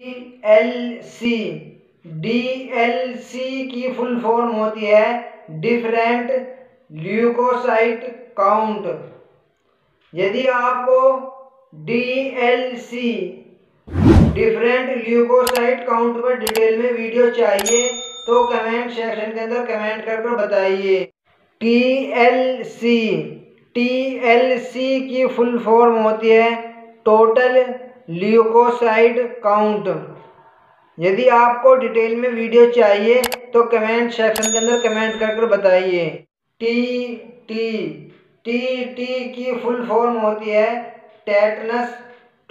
L C D L C की full form होती है डिफरेंट ल्यूकोसाइट काउंट यदि आपको D L C different leucocyte count पर डिटेल में वीडियो चाहिए तो कमेंट सेक्शन के अंदर कमेंट कर सी टी एल सी की फुल फॉर्म होती है टोटल ल्यूकोसाइड काउंट यदि आपको डिटेल में वीडियो चाहिए तो कमेंट सेक्शन के अंदर कमेंट कर कर बताइए। टी टी टी टी की फुल फॉर्म होती है टेटनस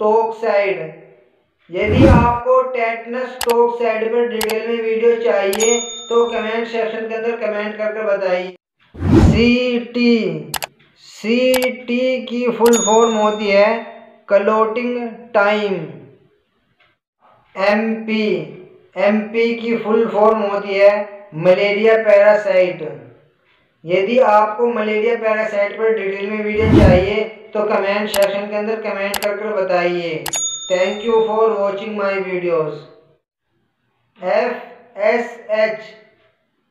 टोक्साइड यदि आपको टेटनस टोक्साइड पर डिटेल में वीडियो चाहिए तो कमेंट सेक्शन के अंदर कमेंट कर कर बताइए। सी टी सी टी की फुल फॉर्म होती है clotting time M P M P की फुल फॉर्म होती है मलेरिया पैरासाइट। यदि आपको मलेरिया पैरासाइट पर डिटेल में वीडियो चाहिए तो कमेंट सेक्शन के अंदर कमेंट करके बताइए। Thank you for watching my videos F S H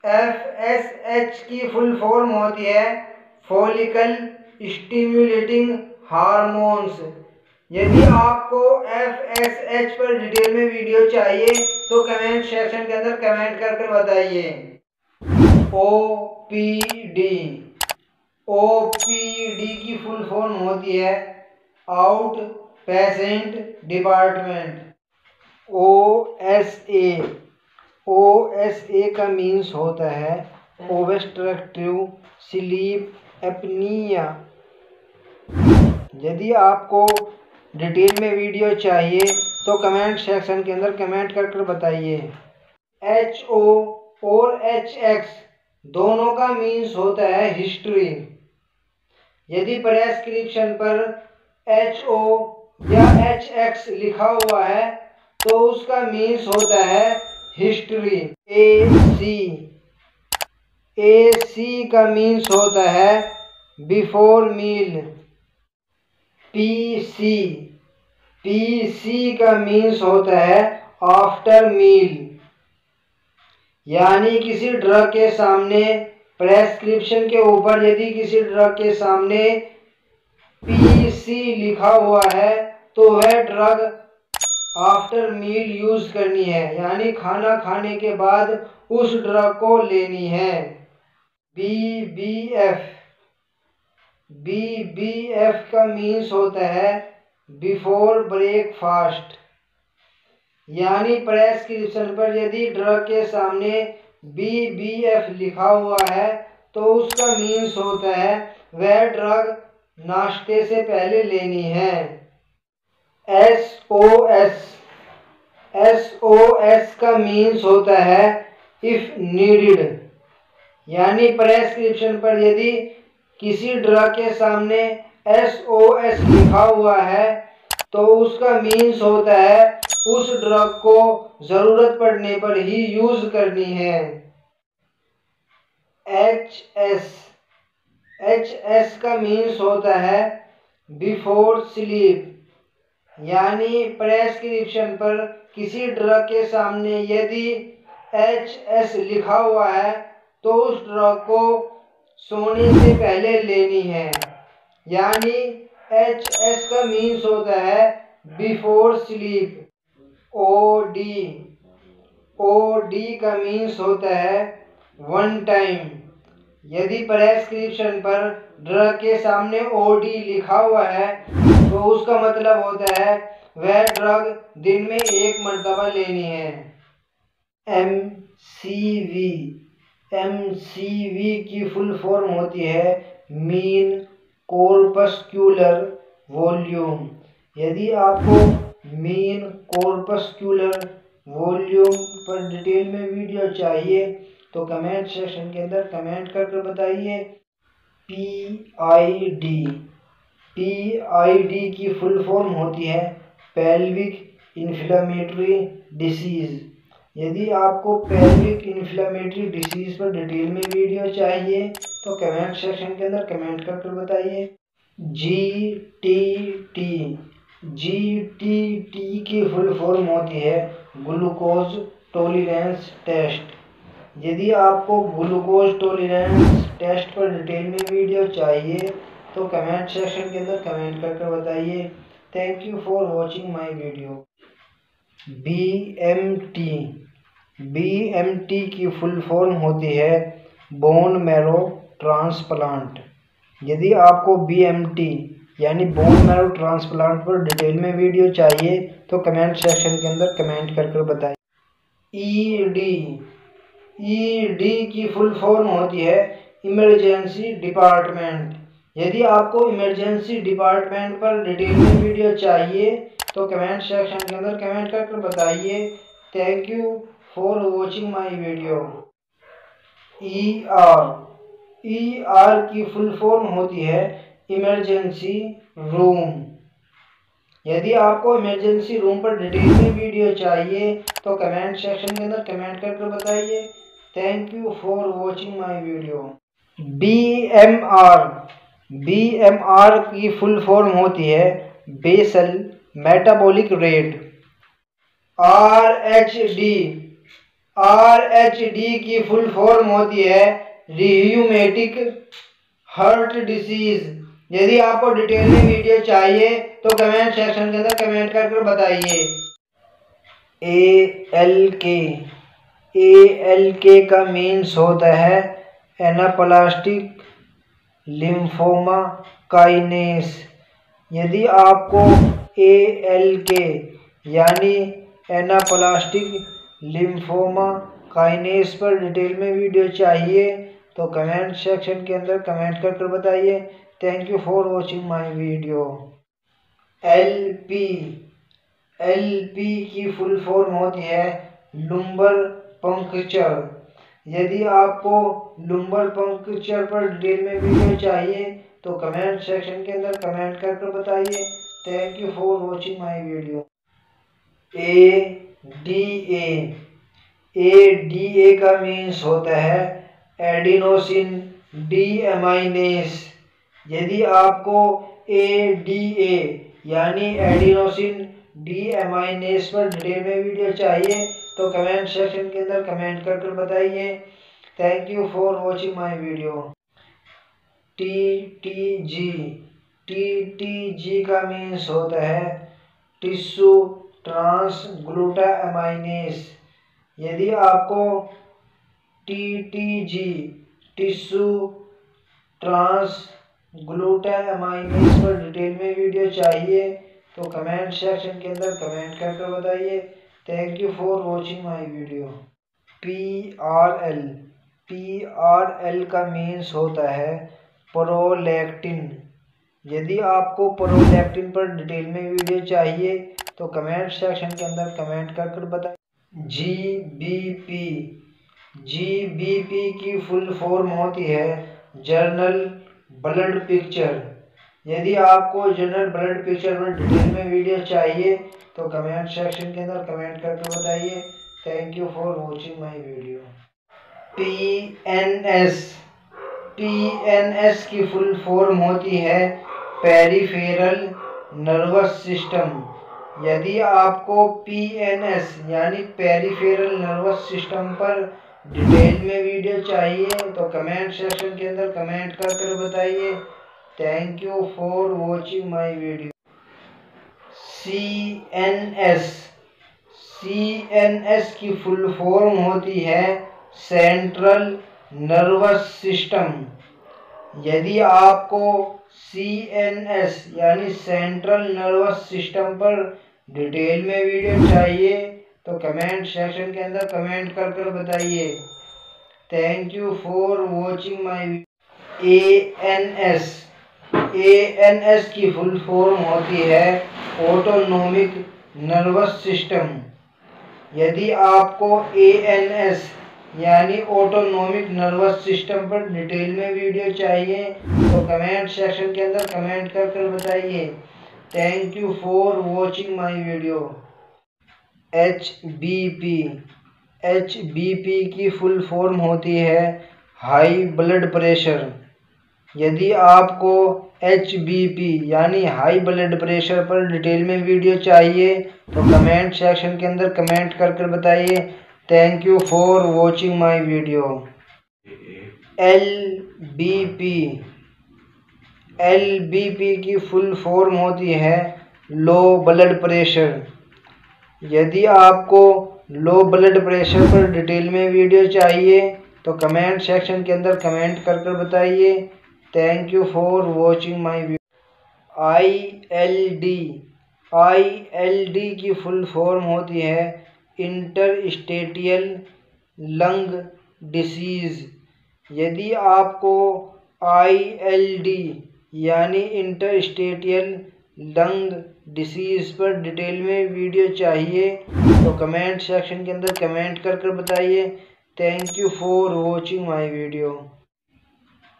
F S H की फुल फॉर्म होती है फोलिकल स्टिम्युलेटिंग हार्मोन्स यदि आपको एफ़ एस एच पर डिटेल में वीडियो चाहिए तो कमेंट सेक्शन के अंदर कमेंट करके बताइए। O P D O P D की फुल फॉर्म होती है out patient department O S A O S A का मीन्स होता है ओबस्ट्रक्टिव स्लीप एपनिया यदि आपको डिटेल में वीडियो चाहिए तो कमेंट सेक्शन के अंदर कमेंट कर कर बताइए। एच ओ और एच एक्स दोनों का मीन्स होता है हिस्ट्री यदि प्रेस्क्रिप्शन पर एच ओ या एच एक्स लिखा हुआ है तो उसका मीन्स होता है हिस्ट्री ए सी ए सी का मीन्स होता है before meal P C P C का मीन्स होता है आफ्टर मील यानी किसी ड्रग के सामने प्रेस्क्रिप्शन के ऊपर यदि किसी ड्रग के सामने पी सी लिखा हुआ है तो वह ड्रग आफ्टर मील यूज़ करनी है. यानी खाना खाने के बाद उस ड्रग को लेनी है. B B F B B F का मीन्स होता है बिफोर ब्रेकफास्ट। यानी प्रेस्क्रिप्शन पर यदि ड्रग के सामने बी बी एफ़ लिखा हुआ है तो उसका मीन्स होता है, वह ड्रग नाश्ते से पहले लेनी है। S O S S O S का मीन्स होता है इफ़ नीडेड यानी प्रेस्क्रिप्शन पर यदि किसी ड्रग के सामने एस ओ एस लिखा हुआ है तो उसका मीन्स होता है, उस ड्रग को ज़रूरत पड़ने पर ही यूज़ करनी है। एच एस एच एस का मीन्स होता है बिफोर स्लीप यानी प्रेस्क्रिप्शन पर किसी ड्रग के सामने यदि एच एस लिखा हुआ है तो उस ड्रग को सोने से पहले लेनी है। यानी एच एस का मीन्स होता है before sleep O D O D का मीन्स होता है वन टाइम यदि प्रेस्क्रिप्शन पर ड्रग के सामने ओ डी लिखा हुआ है तो उसका मतलब होता है वह ड्रग दिन में एक मरतबा लेनी है। M C V M C V की फुल फॉर्म होती है मीन कोर्पस्क्यूलर वॉल्यूम। यदि आपको मेन कोर्पस्क्यूलर वॉल्यूम पर डिटेल में वीडियो चाहिए तो कमेंट सेक्शन के अंदर कमेंट करके बताइए। P I D P I D की फुल फॉर्म होती है पेल्विक इन्फ्लेमेटरी डिसीज़। यदि आपको पेल्विक इन्फ्लेमेटरी डिसीज़ पर डिटेल में वीडियो चाहिए तो कमेंट सेक्शन के अंदर कमेंट करके बताइए। G T T G T T की फुल फॉर्म होती है ग्लूकोज टॉलरेंस टेस्ट यदि आपको ग्लूकोज टॉलरेंस टेस्ट पर डिटेल में वीडियो चाहिए तो कमेंट सेक्शन के अंदर कमेंट करके बताइए। Thank you for watching my video B M T B M T की फुल फॉर्म होती है बोन मैरो ट्रांसप्लांट यदि आपको बी एम टी यानी बोन मैरो ट्रांसप्लांट पर डिटेल में वीडियो चाहिए तो कमेंट सेक्शन के अंदर कमेंट कर कर बताइए। ई डी ई डी की फुल फॉर्म होती है इमरजेंसी डिपार्टमेंट यदि आपको इमरजेंसी डिपार्टमेंट पर डिटेल में वीडियो चाहिए तो कमेंट सेक्शन के अंदर कमेंट करके बताइए। Thank you for watching my video E R E R की फुल फॉर्म होती है इमरजेंसी रूम यदि आपको इमरजेंसी रूम पर डिटेल में वीडियो चाहिए तो कमेंट सेक्शन के अंदर कमेंट करके बताइए. Thank you for watching my video B M R B M R की फुल फॉर्म होती है basal metabolic rate R H D R H D की फुल फॉर्म होती है रिह्यूमेटिक हार्ट डिसीज यदि आपको डिटेल में वीडियो चाहिए तो कमेंट सेक्शन के अंदर कमेंट करके बताइए। ए एल के ए एल के का मीन्स होता है एनाप्लास्टिक लिम्फोमा काइनेस यदि आपको ए एल के यानी एनाप्लास्टिक लिम्फोमा काइनेस पर डिटेल में वीडियो चाहिए तो कमेंट सेक्शन के अंदर कमेंट कर कर बताइए। Thank you for watching my video L P L P की फुल फॉर्म होती है लुम्बर पंक्चर यदि आपको लुम्बर पंक्चर पर डिटेल में वीडियो चाहिए तो कमेंट सेक्शन के अंदर कमेंट करके बताइए। Thank you for watching my video A D A A D A का मीन्स होता है एडिनोसिन डी एमाइनेस यदि आपको ए डी ए यानी एडिनोसिन डी एमाइनेस पर डिटेल में वीडियो चाहिए तो कमेंट सेक्शन के अंदर कमेंट कर कर बताइए। Thank you for watching my video T T G T T G का मीन्स होता है टिश्यू ट्रांस ग्लूटामाइनेस यदि आपको T T G tissue transglutaminase पर डिटेल में वीडियो चाहिए तो कमेंट सेक्शन के अंदर कमेंट करके बताइए। Thank you for watching my video P R L P R L का मीन्स होता है प्रोलैक्टिन। यदि आपको प्रोलैक्टिन पर डिटेल में वीडियो चाहिए तो कमेंट सेक्शन के अंदर कमेंट कर कर बताएँ। G B P G B P की फुल फॉर्म होती है जर्नल ब्लड पिक्चर। यदि आपको जनरल ब्लड पिक्चर में डिटेल में वीडियो चाहिए तो कमेंट सेक्शन के अंदर कमेंट करके बताइए। Thank you for watching my video P N S P N S की फुल फॉर्म होती है पेरीफेरल नर्वस सिस्टम यदि आपको पी एन एस यानी पेरीफेरल नर्वस सिस्टम पर डिटेल में वीडियो चाहिए तो कमेंट सेक्शन के अंदर कमेंट कर कर बताइए। Thank you for watching my video C N S C N S की फुल फॉर्म होती है सेंट्रल नर्वस सिस्टम यदि आपको सी एन एस यानी सेंट्रल नर्वस सिस्टम पर डिटेल में वीडियो चाहिए तो कमेंट सेक्शन के अंदर कमेंट कर कर बताइए। Thank you for watching my A N S A N S की फुल फॉर्म होती है ऑटोनोमिक नर्वस सिस्टम यदि आपको ए एन एस यानी ऑटोनोमिक नर्वस सिस्टम पर डिटेल में वीडियो चाहिए तो कमेंट सेक्शन के अंदर कमेंट कर कर बताइए। Thank you for watching my video H B P H B P की फुल फॉर्म होती है हाई ब्लड प्रेशर यदि आपको एच बी पी यानी हाई ब्लड प्रेशर पर डिटेल में वीडियो चाहिए तो कमेंट सेक्शन के अंदर कमेंट कर कर बताइए। Thank you for watching my video L B P L B P की फुल फॉर्म होती है लो ब्लड प्रेशर यदि आपको लो ब्लड प्रेशर पर डिटेल में वीडियो चाहिए तो कमेंट सेक्शन के अंदर कमेंट कर कर बताइए. Thank you for watching my video I L D I L D की फुल फॉर्म होती है इंटर स्टेटियल लंग डिसीज़। यदि आपको आई एल डी यानी इंटर स्टेटियल लंग डिसीज़ पर डिटेल में वीडियो चाहिए तो कमेंट सेक्शन के अंदर कमेंट कर कर बताइए। Thank you for watching my video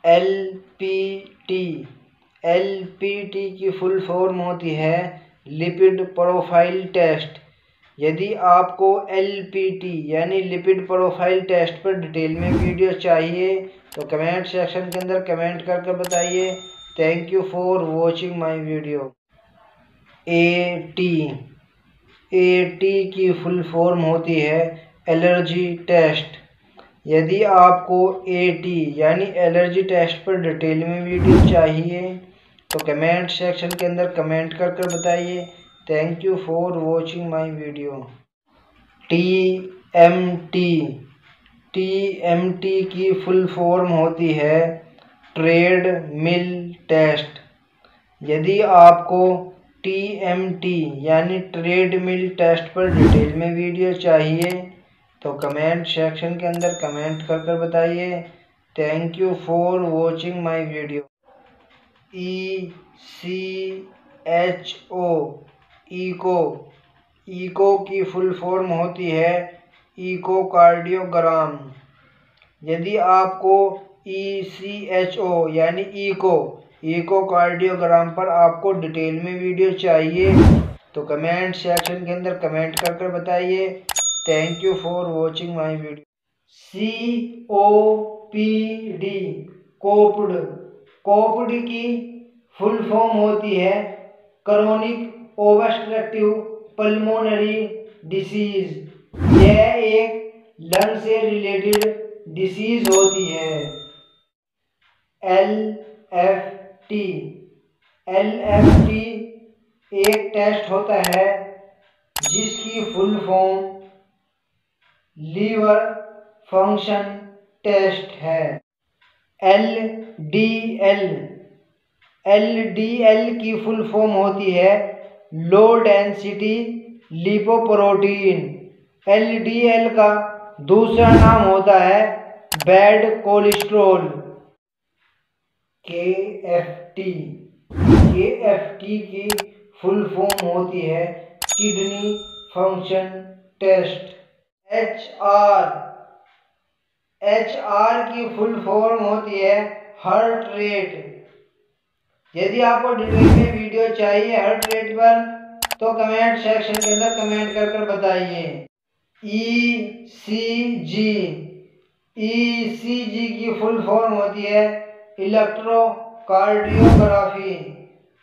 L P T L P T की फुल फॉर्म होती है लिपिड प्रोफ़ाइल टेस्ट यदि आपको एल पी टी यानी लिपिड प्रोफ़ाइल टेस्ट पर डिटेल में वीडियो चाहिए तो कमेंट सेक्शन के अंदर कमेंट करके कर बताइए। Thank you for watching my video A T A T की फुल फॉर्म होती है एलर्जी टेस्ट यदि आपको ए टी यानी एलर्जी टेस्ट पर डिटेल में वीडियो चाहिए तो कमेंट सेक्शन के अंदर कमेंट कर कर बताइए। Thank you for watching my video T M T T M T की फुल फॉर्म होती है ट्रेड मिल टेस्ट यदि आपको टी एम टी यानी ट्रेड मिल टेस्ट पर डिटेल में वीडियो चाहिए तो कमेंट सेक्शन के अंदर कमेंट कर कर बताइए. Thank you for watching my video E C H O echo echo की फुल फॉर्म होती है ईको कार्डियोग्राम यदि आपको ई सी एच ओ यानी ईको इकोकार्डियोग्राम पर आपको डिटेल में वीडियो चाहिए तो कमेंट सेक्शन के अंदर कमेंट कर कर बताइए। Thank you for watching my video C O P D COPD. COPD की फुल फॉर्म होती है क्रोनिक ओवस्ट्रक्टिव पल्मोनरी डिसीज यह एक लंग से रिलेटेड डिसीज होती है। L F T L F T एक टेस्ट होता है जिसकी full form liver function test है। L D L L D L की फुल फॉर्म होती है low density lipoprotein L D L का दूसरा नाम होता है bad cholesterol K F T K F T की फुल फॉर्म होती है kidney function test H R H R की फुल फॉर्म होती है हार्ट रेट यदि आपको डिटेल में वीडियो चाहिए हर रेट पर तो कमेंट सेक्शन के अंदर कमेंट कर कर बताइए। ई सी जी ई सी जी की फुल फॉर्म होती है इलेक्ट्रोकार्डियोग्राफी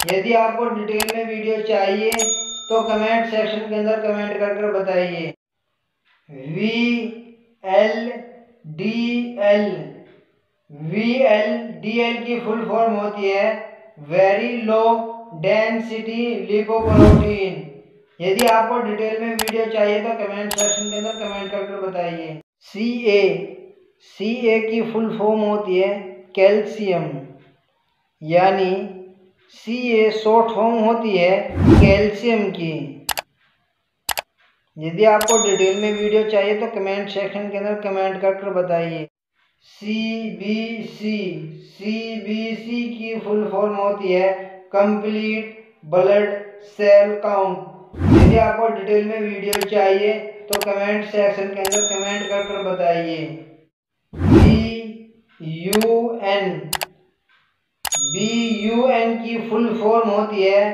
यदि आपको डिटेल में वीडियो चाहिए तो कमेंट सेक्शन के अंदर कमेंट कर कर बताइए। V L D L V L D L की फुल फॉर्म होती है वेरी लो डेंसिटी लिपोप्रोटीन यदि आपको डिटेल में वीडियो चाहिए तो कमेंट सेक्शन के अंदर कमेंट कर कर बताइए। सी ए सी ए की फुल फॉर्म होती है कैल्शियम यानी सी ए शॉर्ट फॉर्म होती है कैल्शियम की। यदि आपको डिटेल में वीडियो चाहिए तो कमेंट सेक्शन के अंदर कमेंट कर बताइए। C B C C B C की फुल फॉर्म होती है कंप्लीट ब्लड सेल काउंट यदि आपको डिटेल में वीडियो चाहिए तो कमेंट सेक्शन के अंदर कमेंट कर कर बताइए। U N B U N की फुल फॉर्म होती है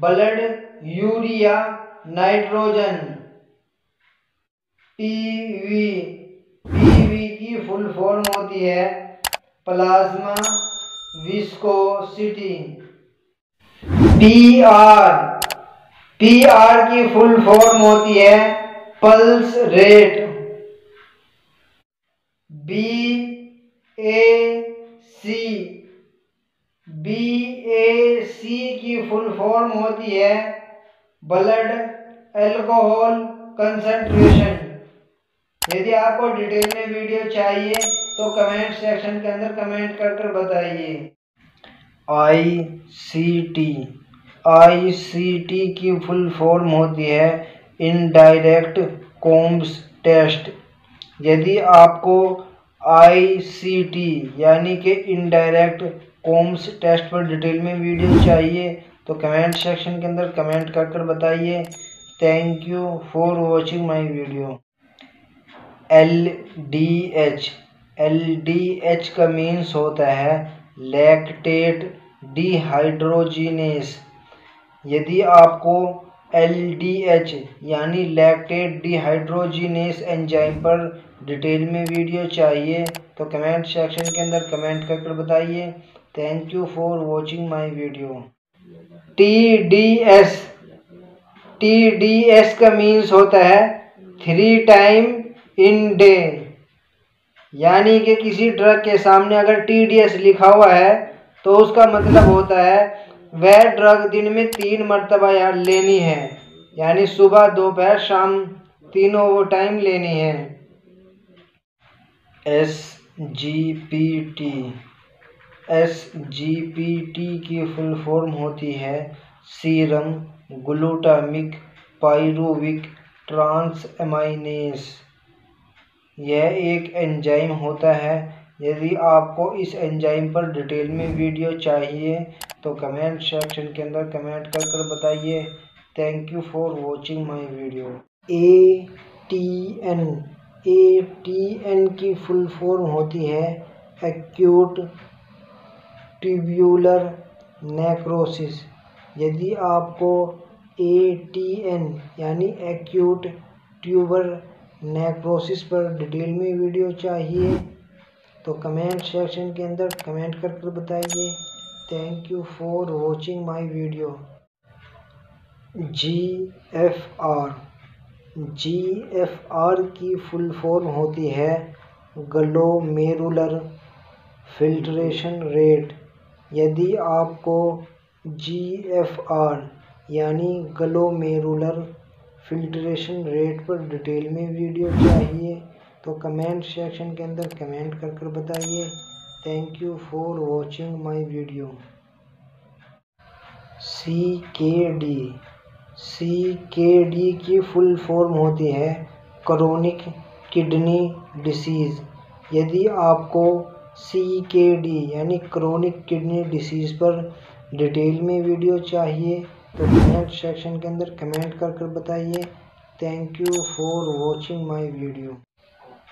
blood urea nitrogen PV PV की फुल फॉर्म होती है plasma viscosity P R P R की फुल फॉर्म होती है pulse rate B A C B A C की फुल फॉर्म होती है ब्लड एल्कोहल कंसंट्रेशन यदि आपको डिटेल में वीडियो चाहिए तो कमेंट सेक्शन के अंदर कमेंट कर कर बताइए। I C T I C T की फुल फॉर्म होती है इनडायरेक्ट कॉम्स टेस्ट यदि आपको आई सी टी यानी कि इनडायरेक्ट कोम्स टेस्ट पर डिटेल में वीडियो चाहिए तो कमेंट सेक्शन के अंदर कमेंट कर कर बताइए। Thank you for watching my video L D H, L D H का मीन्स होता है लैक्टेट डिहाइड्रोजिनेस यदि आपको एल डी एच यानी लैक्टेट डिहाइड्रोजिनेस एंजाइम पर डिटेल में वीडियो चाहिए तो कमेंट सेक्शन के अंदर कमेंट करके बताइए। Thank you for watching my video T D S T D S का मीन्स होता है थ्री टाइम इन डे यानी कि किसी ड्रग के सामने अगर टी डी एस लिखा हुआ है तो उसका मतलब होता है, वह ड्रग दिन में तीन मरतबा यार लेनी है। यानी सुबह, दोपहर, शाम, तीनों वो टाइम लेनी है। S G P T S G P T की फुल फॉर्म होती है serum glutamic pyruvic transaminase यह एक एंजाइम होता है। यदि आपको इस एंजाइम पर डिटेल में वीडियो चाहिए तो कमेंट सेक्शन के अंदर कमेंट कर कर बताइए। Thank you for watching my video A T N A T N की फुल फॉर्म होती है एक्यूट ट्यूब्यूलर नेक्रोसिस यदि आपको ए टी एन यानी एक्यूट ट्यूबर नेक्रोसिस पर डिटेल में वीडियो चाहिए तो कमेंट सेक्शन के अंदर कमेंट कर कर बताइए। Thank you for watching my video G F R G F R की फुल फॉर्म होती है ग्लोमेरुलर फिल्ट्रेशन रेट यदि आपको जी एफ़ आर यानी ग्लोमेरुलर फिल्ट्रेशन रेट पर डिटेल में वीडियो चाहिए तो कमेंट सेक्शन के अंदर कमेंट कर कर बताइए। Thank you for watching my video C K D C के डी की फुल फॉर्म होती है क्रोनिक किडनी डिसीज़ यदि आपको सी के डी यानी क्रोनिक किडनी डिसीज़ पर डिटेल में वीडियो चाहिए तो कमेंट सेक्शन के अंदर कमेंट कर कर बताइए. Thank you for watching my video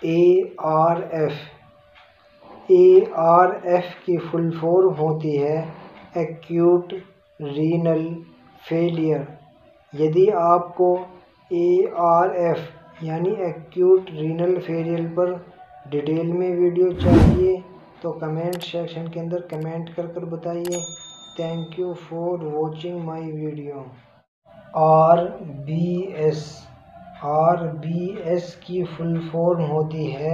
A R F A R F की फुल फॉर्म होती है एक्यूट रीनल फेलियर यदि आपको ए आर एफ़ यानी एक्यूट रीनल फेलियर पर डिटेल में वीडियो चाहिए तो कमेंट सेक्शन के अंदर कमेंट कर कर बताइए. Thank you for watching my video R B S R B S की फुल फॉर्म होती है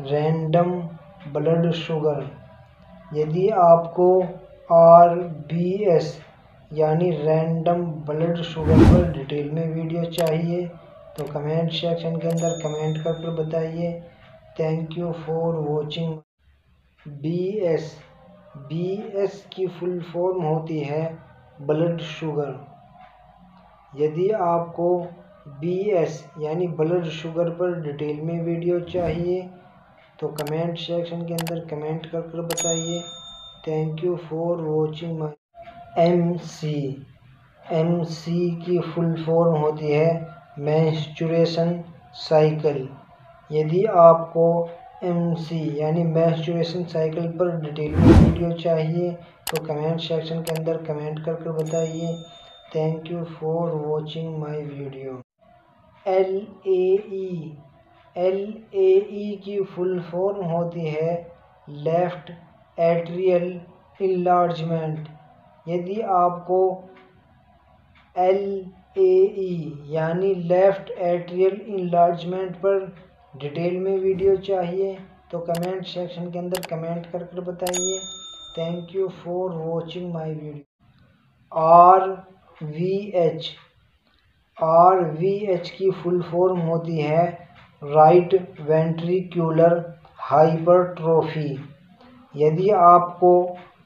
रैंडम ब्लड शुगर यदि आपको आर बी एस यानी रैंडम ब्लड शुगर पर डिटेल में वीडियो चाहिए तो कमेंट सेक्शन के अंदर कमेंट कर कर बताइए. Thank you for watching B S B S की फुल फॉर्म होती है ब्लड शुगर यदि आपको बी एस यानी ब्लड शुगर पर डिटेल में वीडियो चाहिए तो कमेंट सेक्शन के अंदर कमेंट कर कर बताइए. Thank you for watching my M C M C की फुल फॉर्म होती है मैंस्चुरेशन साइकिल यदि आपको एम सी यानी मैंस्चुरेशन साइकिल पर डिटेल में वीडियो चाहिए तो कमेंट सेक्शन के अंदर कमेंट कर कर बताइए। Thank you for watching my video L A E L A E की फुल फॉर्म होती है लेफ़्ट एट्रियल इन्लार्जमेंट यदि आपको एल ए ई यानी लेफ़्ट एट्रियल इन्लार्जमेंट पर डिटेल में वीडियो चाहिए तो कमेंट सेक्शन के अंदर कमेंट कर कर बताइए। Thank you for watching my video R V H R V H की फुल फॉर्म होती है राइट वेंट्रिक्यूलर हाइपरट्रोफी यदि आपको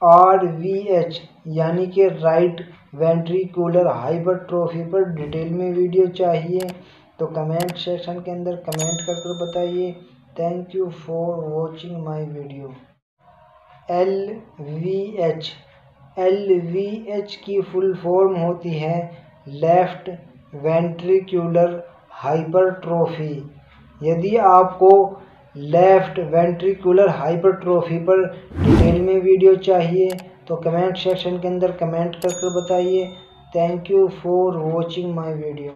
आर वी एच यानी कि राइट वेंट्रिकुलर हाइपरट्रोफी पर डिटेल में वीडियो चाहिए तो कमेंट सेक्शन के अंदर कमेंट कर कर बताइए। Thank you for watching my video L V H L V H की फुल फॉर्म होती है लेफ़्ट वेंट्रिकुलर हाइपरट्रोफी यदि आपको लेफ़्ट वेंट्रिकुलर हाइपरट्रोफी पर डिटेल में वीडियो चाहिए तो कमेंट सेक्शन के अंदर कमेंट कर कर बताइए। Thank you for watching my video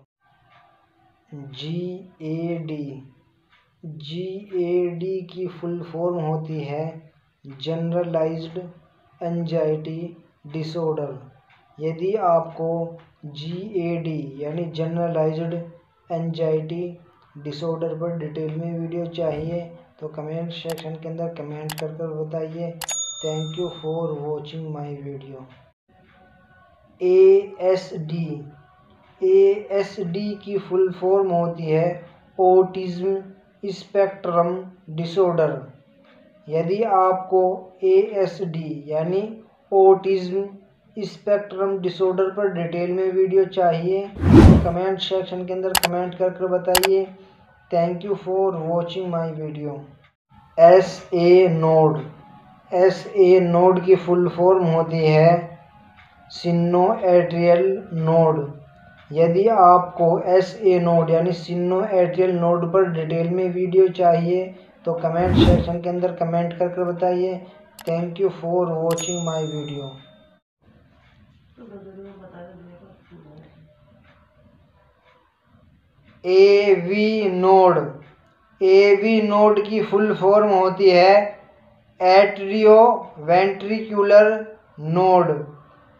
G A D G A D की फुल फॉर्म होती है जनरलाइज्ड एंजाइटी डिसऑर्डर यदि आपको जी ए डी यानी जनरलाइज्ड एंजाइटी डिसऑर्डर पर डिटेल में वीडियो चाहिए तो कमेंट सेक्शन के अंदर कमेंट कर कर बताइए। Thank you for watching my video A S D A S D की फुल फॉर्म होती है ओटिज्म स्पेक्ट्रम डिसऑर्डर। यदि आपको ए एस डी यानी ओटिज्म स्पेक्ट्रम डिसऑर्डर पर डिटेल में वीडियो चाहिए, कमेंट सेक्शन के अंदर कमेंट कर कर बताइए। Thank you for watching my video S A node S A node की फुल फॉर्म होती है सिन्नो एट्रियल नोड। यदि आपको एस ए नोड यानी सिन्नो एयरटेल नोड पर डिटेल में वीडियो चाहिए तो कमेंट सेक्शन के अंदर कमेंट कर कर बताइए। Thank you for watching my video A V node A V node की फुल फॉर्म होती है एट्रियो वेंट्रिकुलर नोड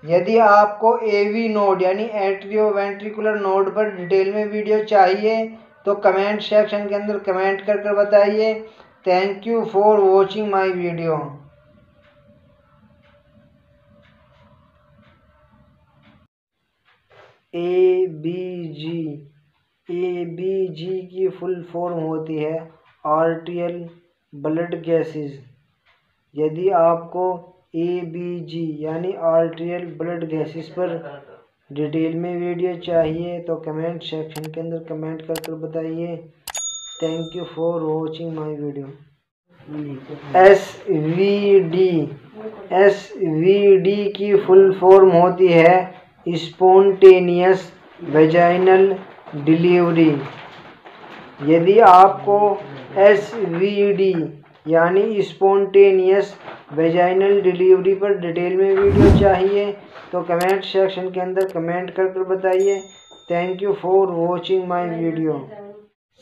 यदि आपको ए वी नोड यानी एट्रियो वेंट्रिकुलर नोड पर डिटेल में वीडियो चाहिए तो कमेंट सेक्शन के अंदर कमेंट कर कर बताइए। Thank you for watching my video A B G A B G की फुल फॉर्म होती है आर्टियल ब्लड गैसेस यदि आपको ए बी जी यानी आर्टियल ब्लड गैसेस पर डिटेल में वीडियो चाहिए तो कमेंट सेक्शन के अंदर कमेंट कर कर बताइए। Thank you for watching my video S V D S V D की फुल फॉर्म होती है स्पोन्टेनियस वेजाइनल डिलीवरी यदि आपको एस वी डी यानी स्पोन्टेनियस वेजाइनल डिलीवरी पर डिटेल में वीडियो चाहिए तो कमेंट सेक्शन के अंदर कमेंट कर कर बताइए। Thank you for watching my video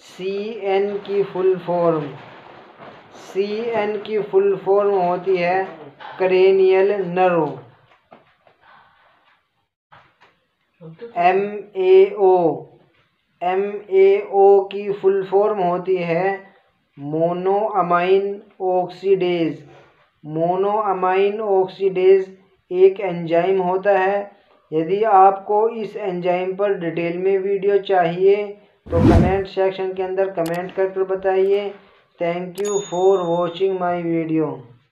C N की फुल फॉर्म सी एन की फुल फॉर्म होती है cranial nerve M A O M A O की फुल फॉर्म होती है monoamine oxidase monoamine oxidase एक एंजाइम होता है। यदि आपको इस एंजाइम पर डिटेल में वीडियो चाहिए तो कमेंट सेक्शन के अंदर कमेंट करके बताइए। Thank you for watching my video